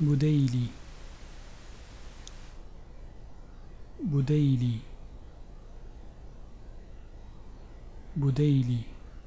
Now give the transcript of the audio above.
بديلي بديلي بديلي